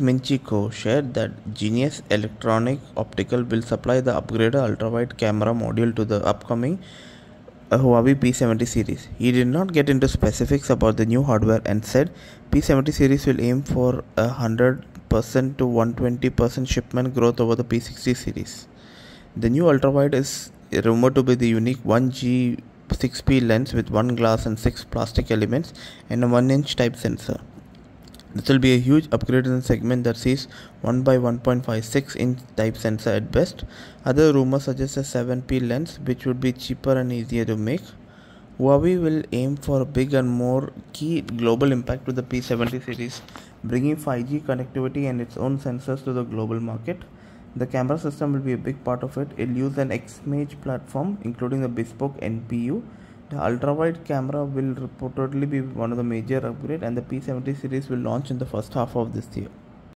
Ming-Chi Kuo shared that Genius Electronic Optical will supply the upgraded ultrawide camera module to the upcoming uh, Huawei P70 series. He did not get into specifics about the new hardware and said P70 series will aim for a 100% to 120% shipment growth over the P60 series. The new ultrawide is rumored to be the unique 1G 6P lens with one glass and six plastic elements and a 1 inch type sensor. This will be a huge upgrade in the segment that sees 1 by 1.56 inch type sensor at best. Other rumors suggest a 7p lens which would be cheaper and easier to make. Huawei will aim for a big and more key global impact with the P70 series, bringing 5G connectivity and its own sensors to the global market. The camera system will be a big part of it. It'll use an XMage platform, including the bespoke NPU the ultra-wide camera will reportedly be one of the major upgrades and the P70 series will launch in the first half of this year.